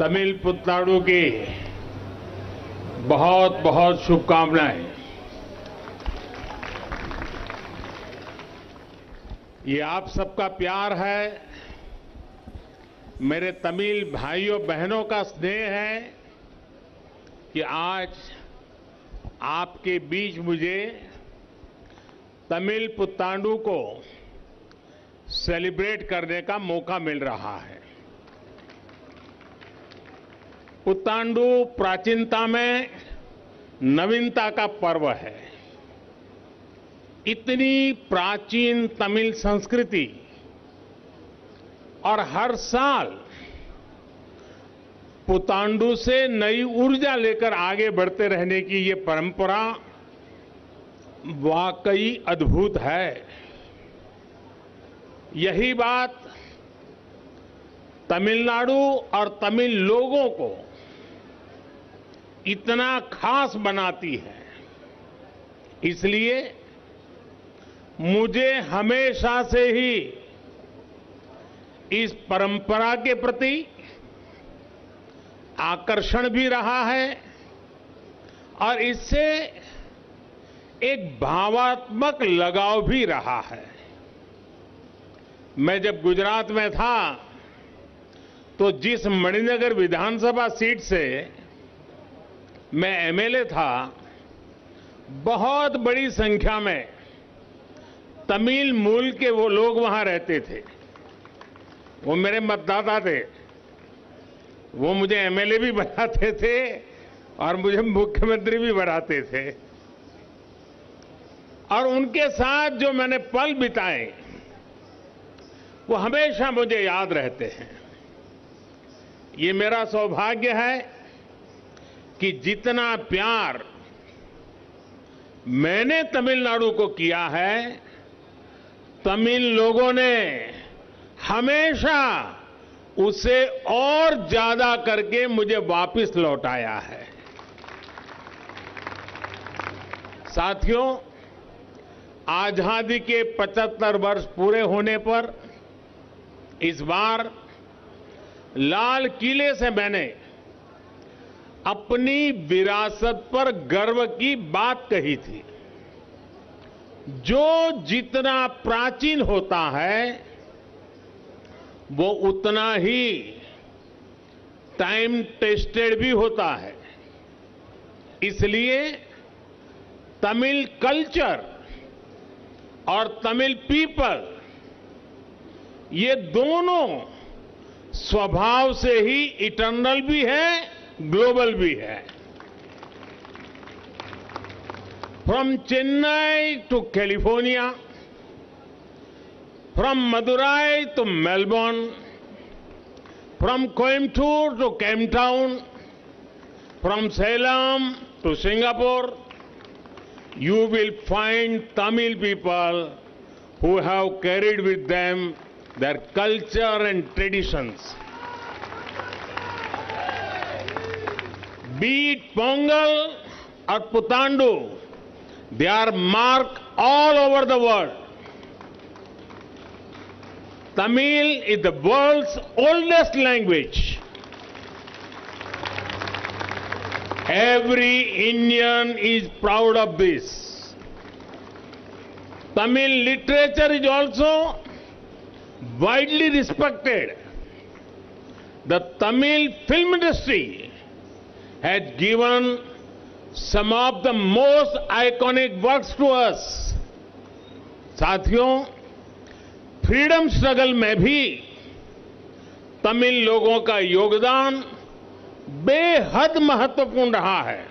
तमिल पुतनाडु की बहुत बहुत शुभकामनाएँ। ये आप सबका प्यार है। मेरे तमिल भाइयों, बहनों का स्नेह है कि आज आपके बीच मुझे तमिल पुतांडु को सेलिब्रेट करने का मौका मिल रहा है। पुतांडु प्राचीनता में नवीनता का पर्व है। इतनी प्राचीन तमिल संस्कृति और हर साल पुतांडु से नई ऊर्जा लेकर आगे बढ़ते रहने की ये परंपरा वाकई अद्भुत है। यही बात तमिलनाडु और तमिल लोगों को इतना खास बनाती है। इसलिए मुझे हमेशा से ही इस परंपरा के प्रति आकर्षण भी रहा है और इससे एक भावात्मक लगाव भी रहा है। मैं जब गुजरात में था तो जिस मणिनगर विधानसभा सीट से मैं एमएलए था, बहुत बड़ी संख्या में तमिल मूल के वो लोग वहाँ रहते थे। वो मेरे मतदाता थे। वो मुझे एमएलए भी बनाते थे और मुझे मुख्यमंत्री भी बनाते थे। और उनके साथ जो मैंने पल बिताए, वो हमेशा मुझे याद रहते हैं। ये मेरा सौभाग्य है कि जितना प्यार मैंने तमिलनाडु को किया है, तमिल लोगों ने हमेशा उसे और ज़्यादा करके मुझे वापस लौटाया है। साथियों, आज़ादी के 75 वर्ष पूरे होने पर इस बार लाल किले से मैंने अपनी विरासत पर गर्व की बात कही थी। जो जितना प्राचीन होता है, वो उतना ही टाइम टेस्टेड भी होता है। इसलिए तमिल कल्चर और तमिल पीपल ये दोनों स्वभाव से ही इटर्नल भी है ग्लोबल भी है। From Chennai to California from Madurai to Melbourne from Coimbatore to Cape Town from Salem to Singapore you will find Tamil people who have carried with them their culture and traditions Be it Pongal or Putandu, they are marked all over the world. Tamil is the world's oldest language. Every Indian is proud of this. Tamil literature is also widely respected. The Tamil film industry has given some of the most iconic works to us. साथियों freedom struggle में भी तमिल लोगों का योगदान बेहद महत्वपूर्ण रहा है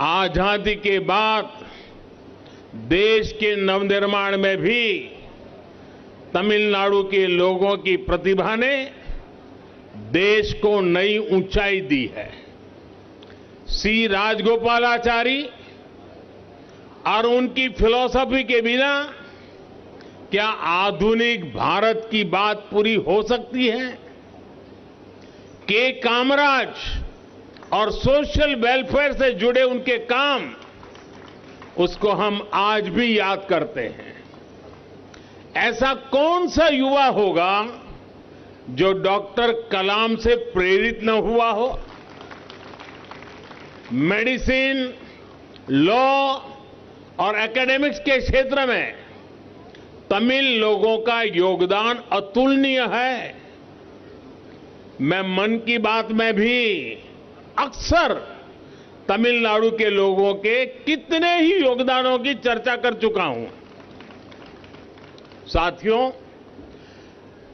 आज़ादी के बाद देश के नवनिर्माण में भी तमिलनाडु के लोगों की प्रतिभा ने देश को नई ऊंचाई दी है। सी राजगोपालाचारी और उनकी फिलॉसफी के बिना क्या आधुनिक भारत की बात पूरी हो सकती है? के कामराज और सोशल वेलफेयर से जुड़े उनके काम, उसको हम आज भी याद करते हैं। ऐसा कौन सा युवा होगा जो डॉक्टर कलाम से प्रेरित न हुआ हो, मेडिसिन, लॉ और एकेडमिक्स के क्षेत्र में तमिल लोगों का योगदान अतुलनीय है। मैं मन की बात में भी अक्सर तमिलनाडु के लोगों के कितने ही योगदानों की चर्चा कर चुका हूँ। साथियों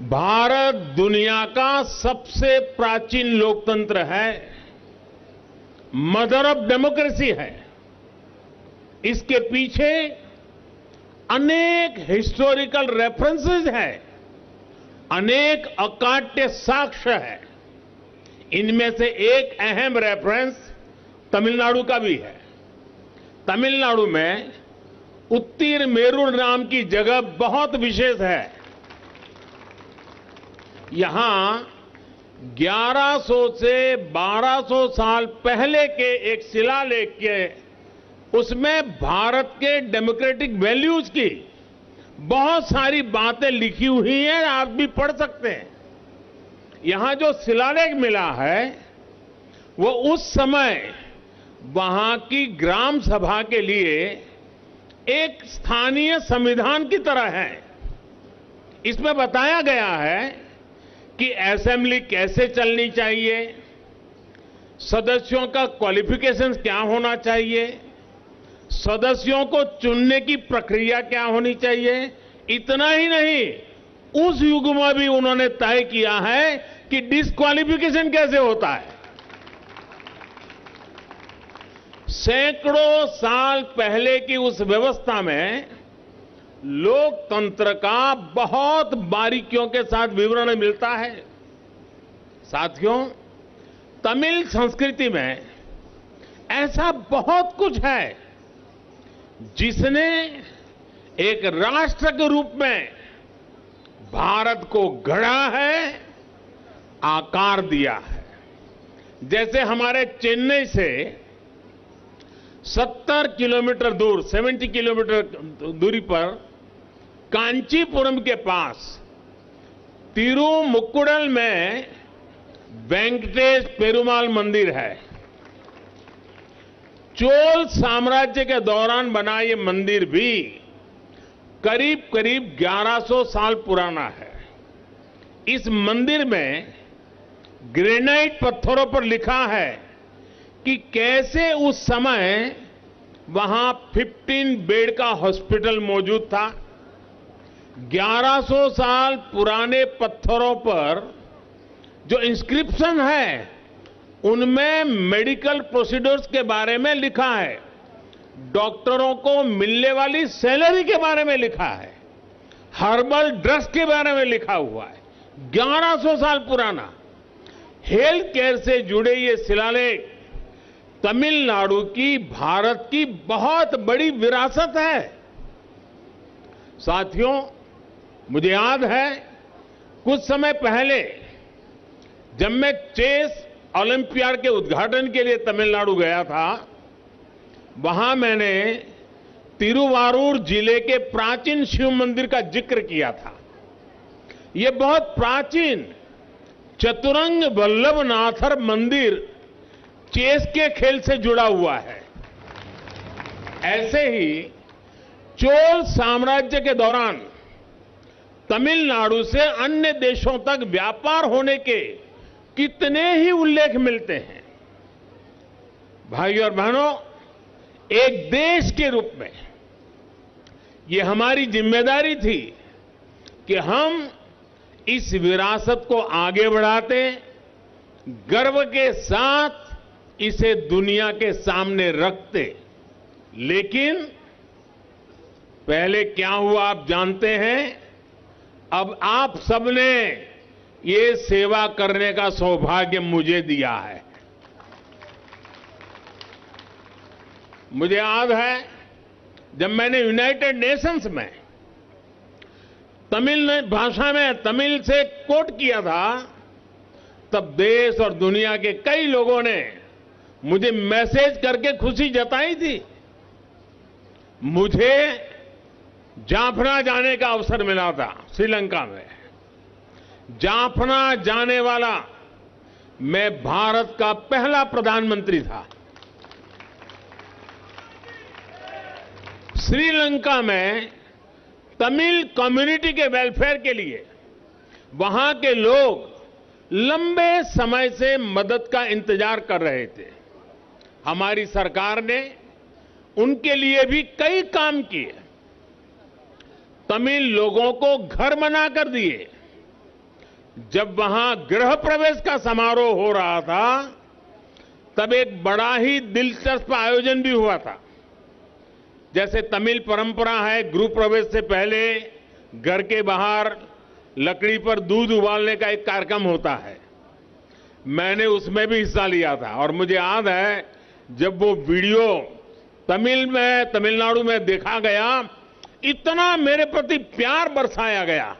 भारत दुनिया का सबसे प्राचीन लोकतंत्र है। मदर ऑफ़ डेमोक्रेसी है। इसके पीछे अनेक हिस्टोरिकल रेफरेंसेस हैं। अनेक अकाट्य साक्ष्य है। इनमें से एक अहम रेफरेंस तमिलनाडु का भी है। तमिलनाडु में उत्तीर मेरुर नाम की जगह बहुत विशेष है। यहाँ 1100 से 1200 साल पहले के एक शिलालेख के, उसमें भारत के डेमोक्रेटिक वैल्यूज़ की बहुत सारी बातें लिखी हुई हैं, आप भी पढ़ सकते हैं। यहाँ जो शिलालेख मिला है, वो उस समय वहाँ की ग्राम सभा के लिए एक स्थानीय संविधान की तरह है। इसमें बताया गया है कि असेंबली कैसे चलनी चाहिए? सदस्यों का क्वालिफिकेशन क्या होना चाहिए? सदस्यों को चुनने की प्रक्रिया क्या होनी चाहिए? इतना ही नहीं, उस युग में भी उन्होंने तय किया है कि डिस्क्वालिफिकेशन कैसे होता है। सैकड़ों साल पहले की उस व्यवस्था में लोकतंत्र का बहुत बारीकियों के साथ विवरण मिलता है। साथियों, तमिल संस्कृति में ऐसा बहुत कुछ है जिसने एक राष्ट्र के रूप में भारत को गढ़ा है, आकार दिया है। जैसे हमारे चेन्नई से 70 किलोमीटर दूर 70 किलोमीटर दूरी पर कांचीपुरम के पास तिरुमुक्कुडल में वेंकटेश पेरुमाल मंदिर है। चोल साम्राज्य के दौरान बना ये मंदिर भी करीब करीब 1100 साल पुराना है। इस मंदिर में ग्रेनाइट पत्थरों पर लिखा है कि कैसे उस समय वहाँ 15 बेड का हॉस्पिटल मौजूद था। 1100 साल पुराने पत्थरों पर जो इंस्क्रिप्शन है, उनमें मेडिकल प्रोसीड्यूर्स के बारे में लिखा है। डॉक्टरों को मिलने वाली सैलरी के बारे में लिखा है। हर्बल ड्रग्स के बारे में लिखा हुआ है। 1100 साल पुराना। हेल्थ केयर से जुड़े ये शिलालेख तमिलनाडु की, भारत की बहुत बड़ी विरासत है। साथियों मुझे याद है, कुछ समय पहले जब मैं चेस ओलंपियाड के उद्घाटन के लिए तमिलनाडु गया था, वहाँ मैंने तिरुवारूर ज़िले के प्राचीन शिव मंदिर का ज़िक्र किया था। यह बहुत प्राचीन चतुरंग वल्लभनाथर मंदिर चेस के खेल से जुड़ा हुआ है। ऐसे ही चोल साम्राज्य के दौरान तमिलनाडु से अन्य देशों तक व्यापार होने के कितने ही उल्लेख मिलते हैं। भाई और बहनों, एक देश के रूप में ये हमारी ज़िम्मेदारी थी कि हम इस विरासत को आगे बढ़ाते, गर्व के साथ इसे दुनिया के सामने रखते। लेकिन पहले क्या हुआ आप जानते हैं? अब आप सबने ये सेवा करने का सौभाग्य मुझे दिया है। मुझे याद है, जब मैंने यूनाइटेड नेशंस में तमिल भाषा में तमिल से कोट किया था, तब देश और दुनिया के कई लोगों ने मुझे मैसेज करके खुशी जताई थी। मुझे जाफना जाने का अवसर मिला था श्रीलंका में। जाफना जाने वाला मैं भारत का पहला प्रधानमंत्री था। श्रीलंका में तमिल कम्युनिटी के वेलफेयर के लिए वहाँ के लोग लंबे समय से मदद का इंतज़ार कर रहे थे। हमारी सरकार ने उनके लिए भी कई काम किए। तमिल लोगों को घर बनाकर दिए। जब वहाँ गृह प्रवेश का समारोह हो रहा था, तब एक बड़ा ही दिलचस्प आयोजन भी हुआ था। जैसे तमिल परंपरा है, गृह प्रवेश से पहले घर के बाहर लकड़ी पर दूध उबालने का एक कार्यक्रम होता है। मैंने उसमें भी हिस्सा लिया था और मुझे याद है, जब वो वीडियो तमिल में, तमिलनाडु में देखा गया इतना मेरे प्रति प्यार बरसाया गया।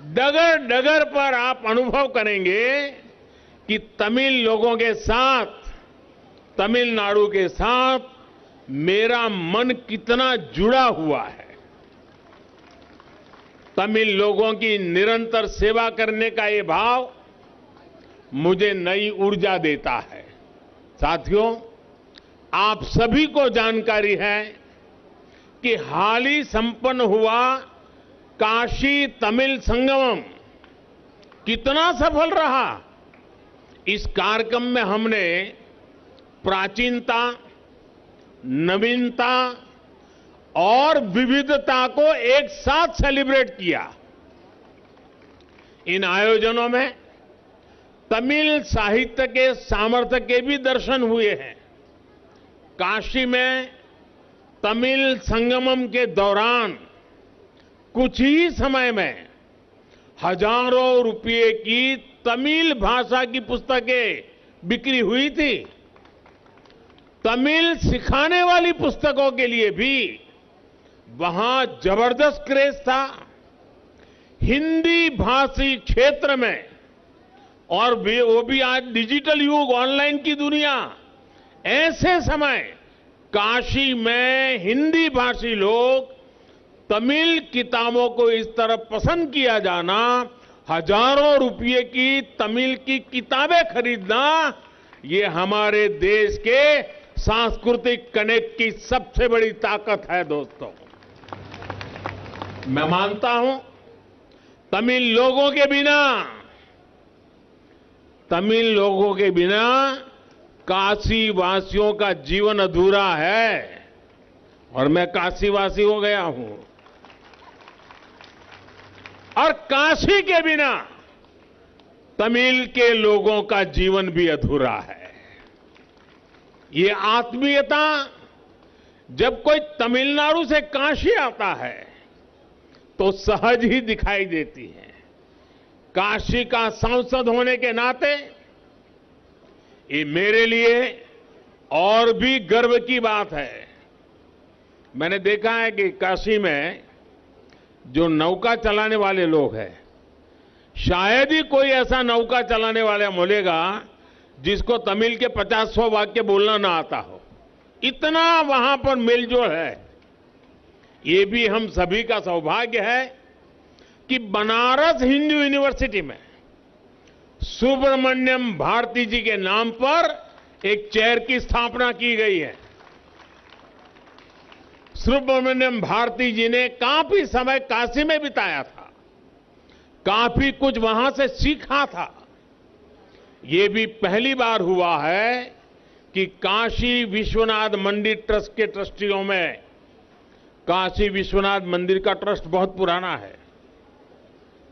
डगर डगर पर आप अनुभव करेंगे कि तमिल लोगों के साथ, तमिलनाडु के साथ मेरा मन कितना जुड़ा हुआ है। तमिल लोगों की निरंतर सेवा करने का ये भाव मुझे नई ऊर्जा देता है। साथियों, आप सभी को जानकारी है कि हाल ही संपन्न हुआ काशी तमिल संगमम। कितना सफल रहा। इस कार्यक्रम में हमने प्राचीनता, नवीनता और विविधता को एक साथ सेलिब्रेट किया। इन आयोजनों में तमिल साहित्य के सामर्थ्य के भी दर्शन हुए हैं। काशी में तमिल संगमम के दौरान कुछ ही समय में हज़ारों रुपए की तमिल भाषा की पुस्तकें बिक्री हुई थी। तमिल सिखाने वाली पुस्तकों के लिए भी वहाँ ज़बरदस्त क्रेज था। हिंदी भाषी क्षेत्र में और वो भी आज डिजिटल युग, ऑनलाइन की दुनिया, ऐसे समय काशी में हिंदी भाषी लोग तमिल किताबों को इस तरह पसंद किया जाना, हज़ारों रुपए की तमिल की किताबें खरीदना, ये हमारे देश के सांस्कृतिक कनेक्ट की सबसे बड़ी ताकत है दोस्तों। मैं मानता हूँ, तमिल लोगों के बिना, तमिल लोगों के बिना काशी वासियों का जीवन अधूरा है। और मैं काशीवासी हो गया हूँ। और काशी के बिना तमिल के लोगों का जीवन भी अधूरा है। ये आत्मीयता, जब कोई तमिलनाडु से काशी आता है तो सहज ही दिखाई देती है। काशी का सांसद होने के नाते ये मेरे लिए और भी गर्व की बात है। मैंने देखा है कि काशी में जो नौका चलाने वाले लोग हैं, शायद ही कोई ऐसा नौका चलाने वाला मिलेगा जिसको तमिल के पचास सौ वाक्य बोलना ना आता हो। इतना वहाँ पर मेलजोल है। ये भी हम सभी का सौभाग्य है कि बनारस हिंदू यूनिवर्सिटी में सुब्रमण्यम भारती जी के नाम पर एक चेयर की स्थापना की गई है। सुब्रमण्यम भारती जी ने काफ़ी समय काशी में बिताया था। काफ़ी कुछ वहाँ से सीखा था। ये भी पहली बार हुआ है कि काशी विश्वनाथ मंदिर ट्रस्ट के ट्रस्टियों में काशी विश्वनाथ मंदिर का ट्रस्ट बहुत पुराना है।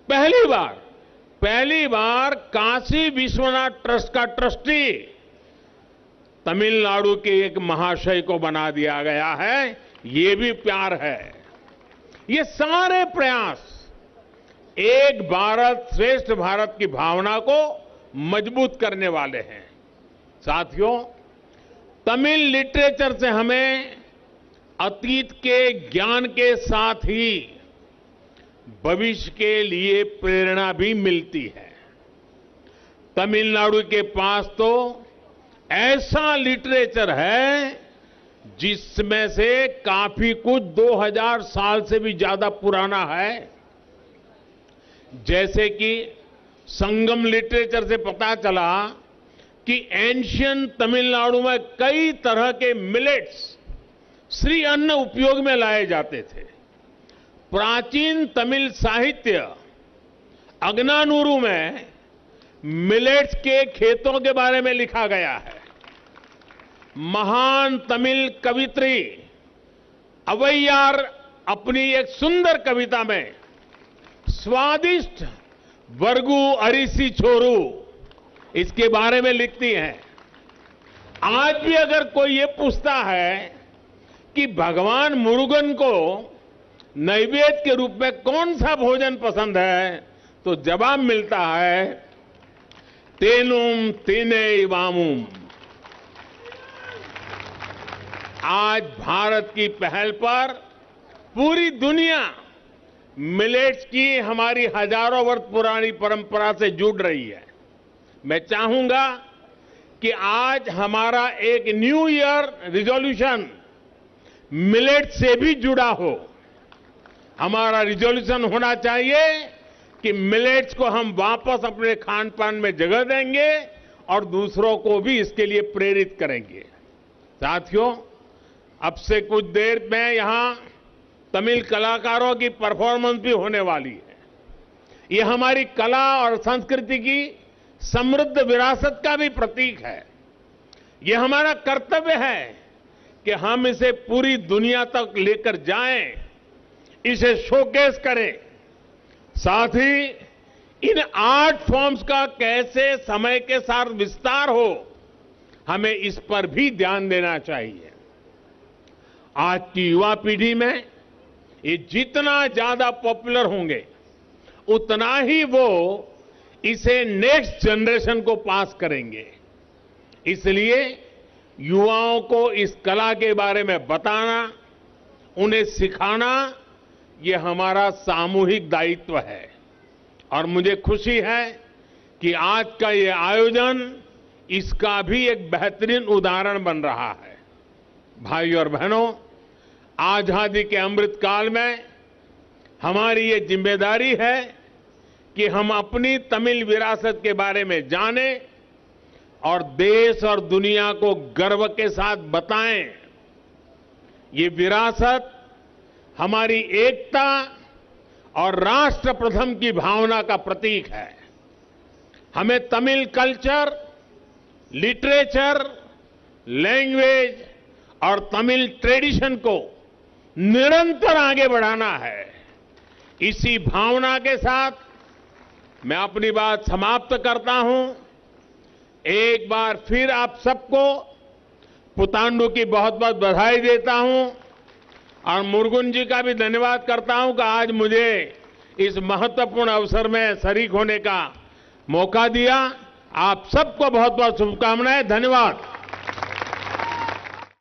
पहली बार पहली बार काशी विश्वनाथ ट्रस्ट का ट्रस्टी तमिलनाडु के एक महाशय को बना दिया गया है। ये भी प्यार है। ये सारे प्रयास एक भारत श्रेष्ठ भारत की भावना को मज़बूत करने वाले हैं। साथियों, तमिल लिटरेचर से हमें अतीत के ज्ञान के साथ ही भविष्य के लिए प्रेरणा भी मिलती है। तमिलनाडु के पास तो ऐसा लिटरेचर है जिसमें से काफ़ी कुछ 2000 साल से भी ज़्यादा पुराना है। जैसे कि संगम लिटरेचर से पता चला कि एंशियन तमिलनाडु में कई तरह के मिलेट्स श्री अन्न उपयोग में लाए जाते थे। प्राचीन तमिल साहित्य अग्नानूरू में मिलेट्स के खेतों के बारे में लिखा गया है। महान तमिल कवित्री अवैयार अपनी एक सुंदर कविता में, स्वादिष्ट वर्गु अरिसी छोरू, इसके बारे में लिखती हैं। आज भी अगर कोई ये पूछता है कि भगवान मुरुगन को नैवेद्य के रूप में कौन सा भोजन पसंद है? तो जवाब मिलता है, तेनुम तेने वामुम आज भारत की पहल पर पूरी दुनिया मिलेट्स की हमारी हज़ारों वर्ष पुरानी परंपरा से जुड़ रही है। मैं चाहूँगा कि आज हमारा एक न्यू ईयर रिजोल्यूशन मिलेट से भी जुड़ा हो। हमारा रिजोल्यूशन होना चाहिए कि मिलेट्स को हम वापस अपने खान पान में जगह देंगे और दूसरों को भी इसके लिए प्रेरित करेंगे। साथियों, अब से कुछ देर में यहाँ तमिल कलाकारों की परफॉर्मेंस भी होने वाली है। ये हमारी कला और संस्कृति की समृद्ध विरासत का भी प्रतीक है। ये हमारा कर्तव्य है कि हम इसे पूरी दुनिया तक लेकर जाएँ इसे शोकेस करें। साथ ही इन आर्ट फॉर्म्स का कैसे समय के साथ विस्तार हो, हमें इस पर भी ध्यान देना चाहिए। आज की युवा पीढ़ी में ये जितना ज़्यादा पॉपुलर होंगे, उतना ही वो इसे नेक्स्ट जनरेशन को पास करेंगे। इसलिए युवाओं को इस कला के बारे में बताना, उन्हें सिखाना ये हमारा सामूहिक दायित्व है। और मुझे खुशी है कि आज का ये आयोजन इसका भी एक बेहतरीन उदाहरण बन रहा है। भाई और बहनों, आज़ादी के अमृत काल में हमारी ये ज़िम्मेदारी है कि हम अपनी तमिल विरासत के बारे में जानें और देश और दुनिया को गर्व के साथ बताएँ। ये विरासत हमारी एकता और राष्ट्र प्रथम की भावना का प्रतीक है। हमें तमिल कल्चर, लिटरेचर, लैंग्वेज और तमिल ट्रेडिशन को निरंतर आगे बढ़ाना है। इसी भावना के साथ मैं अपनी बात समाप्त करता हूँ। एक बार फिर आप सबको पुतांडू की बहुत बहुत बधाई देता हूँ। और मुर्गुन जी का भी धन्यवाद करता हूँ कि आज मुझे इस महत्वपूर्ण अवसर में शरीक होने का मौका दिया। आप सबको बहुत बहुत शुभकामनाएँ, धन्यवाद।